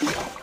you